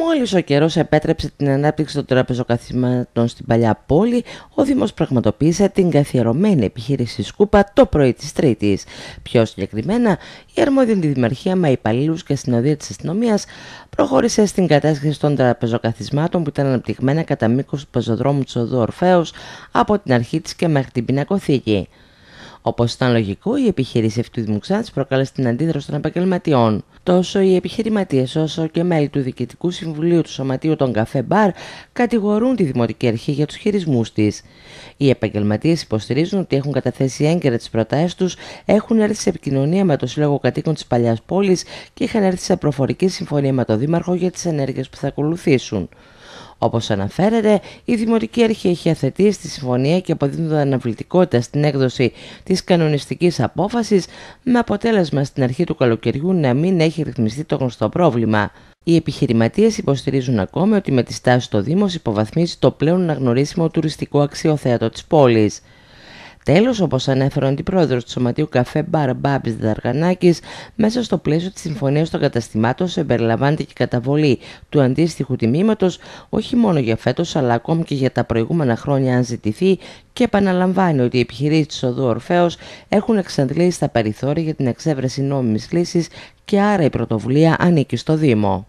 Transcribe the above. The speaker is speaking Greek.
Μόλις ο καιρός επέτρεψε την ανάπτυξη των τραπεζοκαθημάτων στην παλιά πόλη, ο Δήμος πραγματοποίησε την καθιερωμένη επιχείρηση Σκούπα το πρωί της Τρίτης. Πιο συγκεκριμένα, η αρμόδια δημαρχία με υπαλλήλους και συνοδεία της αστυνομίας προχώρησε στην κατάσχεση των τραπεζοκαθισμάτων που ήταν αναπτυγμένα κατά μήκος του πεζοδρόμου του Οδού Ορφέως από την αρχή της και μέχρι την πινακοθήκη. Όπως ήταν λογικό, η επιχείρηση αυτή του Δήμου προκάλεσε την αντίδραση των επαγγελματιών. Τόσο οι επιχειρηματίες όσο και μέλη του Διοικητικού Συμβουλίου του Σωματείου των Καφέ Μπαρ κατηγορούν τη Δημοτική Αρχή για τους χειρισμούς της. Οι επαγγελματίες υποστηρίζουν ότι έχουν καταθέσει έγκαιρα τις προτάσεις τους, έχουν έρθει σε επικοινωνία με το Σύλλογο Κατοίκων της Παλιάς Πόλης και είχαν έρθει σε προφορική συμφωνία με τον Δήμαρχο για τις ενέργειες που θα ακολουθήσουν. Όπως αναφέρεται, η Δημοτική Αρχή έχει αθετήσει τη συμφωνία και αποδίδοντα αναβλητικότητα στην έκδοση της κανονιστικής απόφασης με αποτέλεσμα στην αρχή του καλοκαιριού να μην έχει ρυθμιστεί το γνωστό πρόβλημα. Οι επιχειρηματίες υποστηρίζουν ακόμη ότι με τη στάση στο Δήμος υποβαθμίζει το πλέον αναγνωρίσιμο τουριστικό αξιοθέατο της πόλης. Τέλος, όπως ανέφερε ο αντιπρόεδρος του Σωματείου Καφέ Μπαρ Μπάμπης Δαργανάκης, μέσα στο πλαίσιο της Συμφωνίας των Καταστημάτων συμπεριλαμβάνεται και η καταβολή του αντίστοιχου τιμήματος όχι μόνο για φέτος αλλά ακόμη και για τα προηγούμενα χρόνια, αν ζητηθεί, και επαναλαμβάνει ότι οι επιχειρήσεις της οδού Ορφαίο έχουν εξαντλήσει τα περιθώρια για την εξέβρεση νόμιμης λύσης και άρα η πρωτοβουλία ανήκει στο Δήμο.